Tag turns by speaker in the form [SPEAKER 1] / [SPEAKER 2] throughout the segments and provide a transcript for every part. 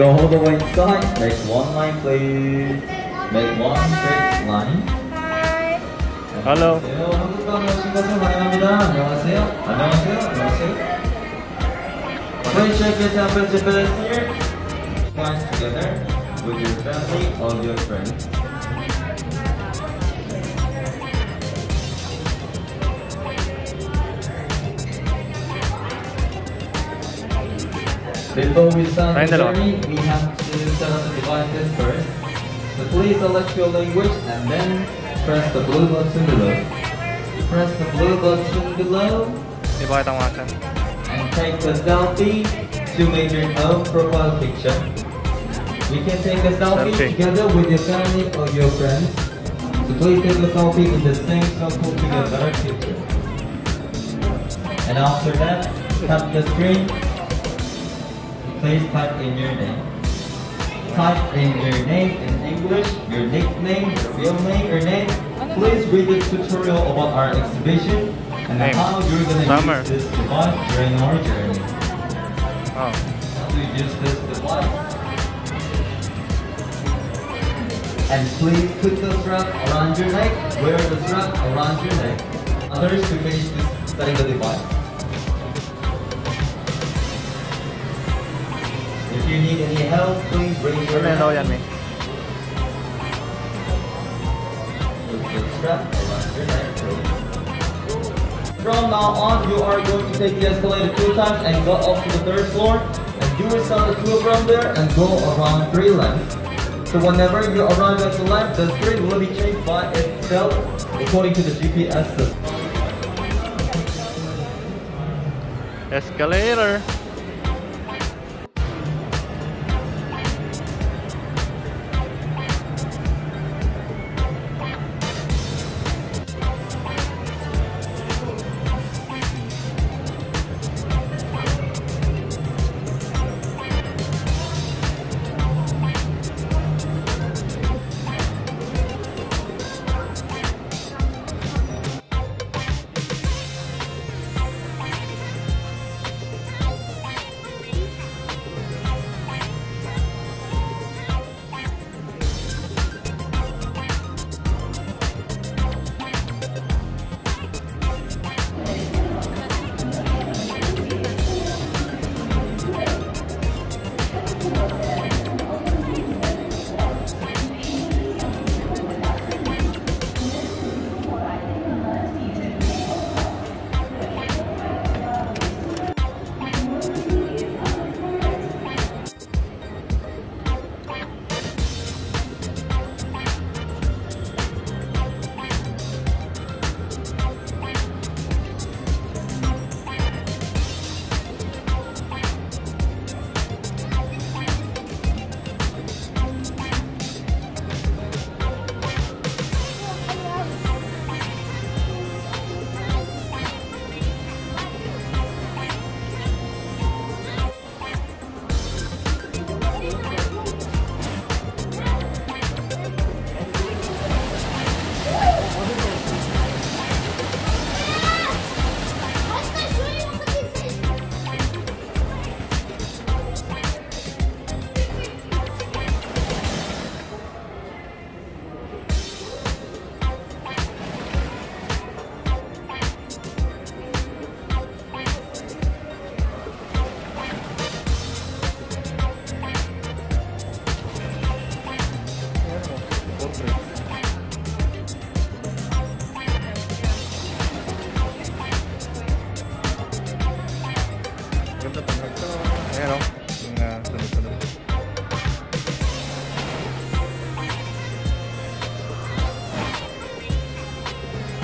[SPEAKER 1] Go all the way inside. Make one line, please. Make one straight line.
[SPEAKER 2] Hello.
[SPEAKER 1] 안녕하세요. 한국관광 오신 것을 환영합니다. 안녕하세요. 안녕하세요. 안녕하세요. Please check your temperature best here. Once together with your family or your friends. Before we start the journey, we have to set up the devices first. So please select your language and then press the blue button below. Press the blue button below
[SPEAKER 2] Di ba kitang masan?
[SPEAKER 1] and take a selfie to make your own profile picture. You can take a selfie
[SPEAKER 2] Selfie.
[SPEAKER 1] together with your family or your friends. So please take a selfie in the same circle to get a picture. And after that, tap the screen. Please type in your name. Type in your name in English, your nickname, your real name, your name. Please read the tutorial about our exhibition and
[SPEAKER 2] Name.
[SPEAKER 1] how you're gonna
[SPEAKER 2] Summer.
[SPEAKER 1] use this device during our journey.
[SPEAKER 2] Oh.
[SPEAKER 1] How to use this device. And please put the strap around your neck. Wear the strap around your neck. Others to finish this setting the device. You need any help, please raise your hand.
[SPEAKER 2] May?
[SPEAKER 1] Put the strap around your neck. From now on, you are going to take the escalator two times and go up to the third floor. And do yourself the two around there and go around three lengths. So whenever you arrive at the length, the screen will be changed by itself according to the GPS system.
[SPEAKER 2] Escalator.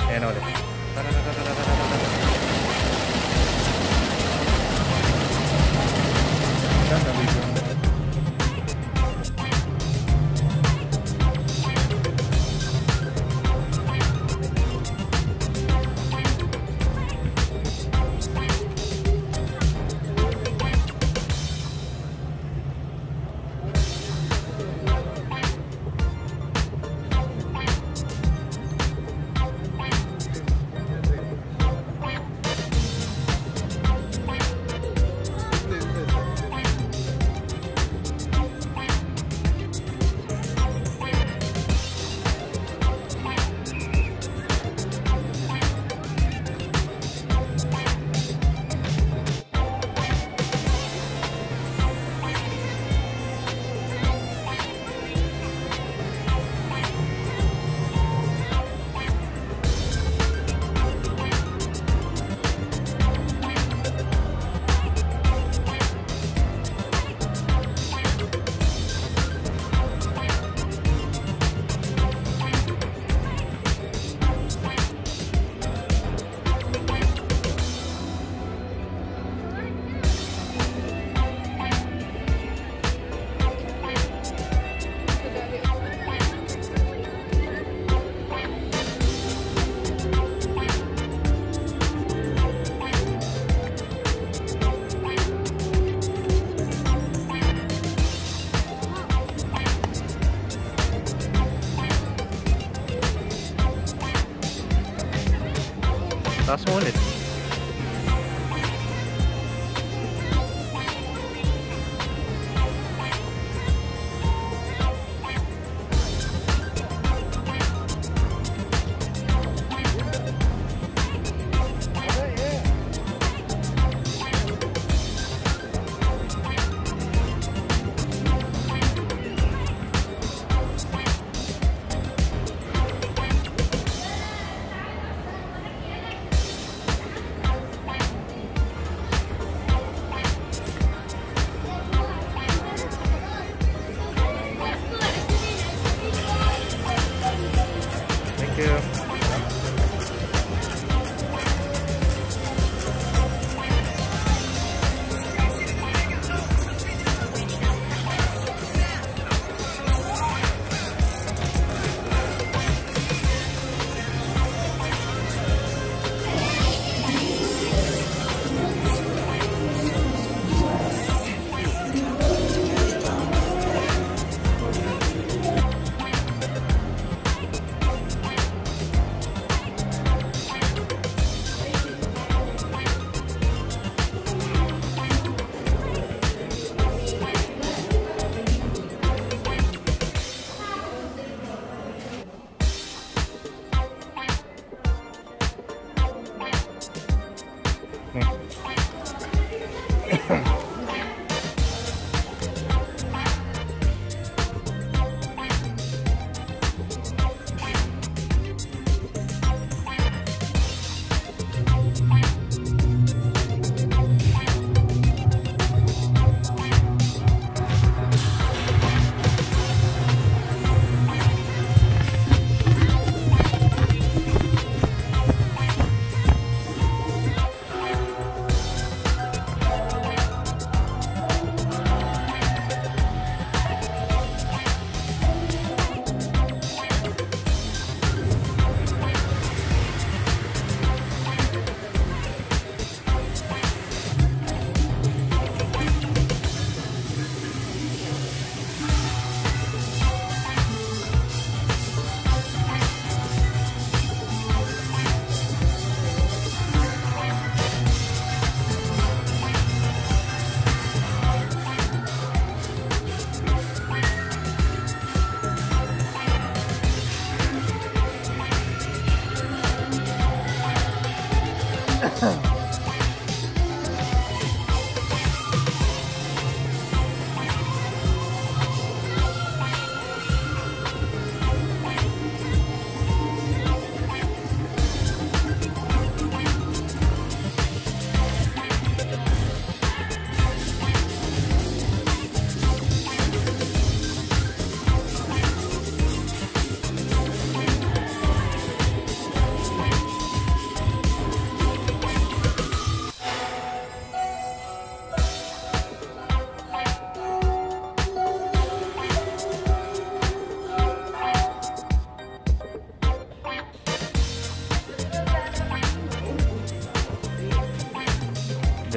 [SPEAKER 2] Ayan ako ulit. That's one Yeah.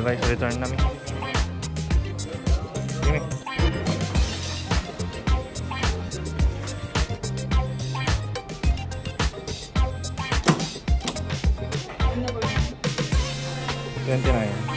[SPEAKER 2] device return namin. Gimme. Twenty-nine.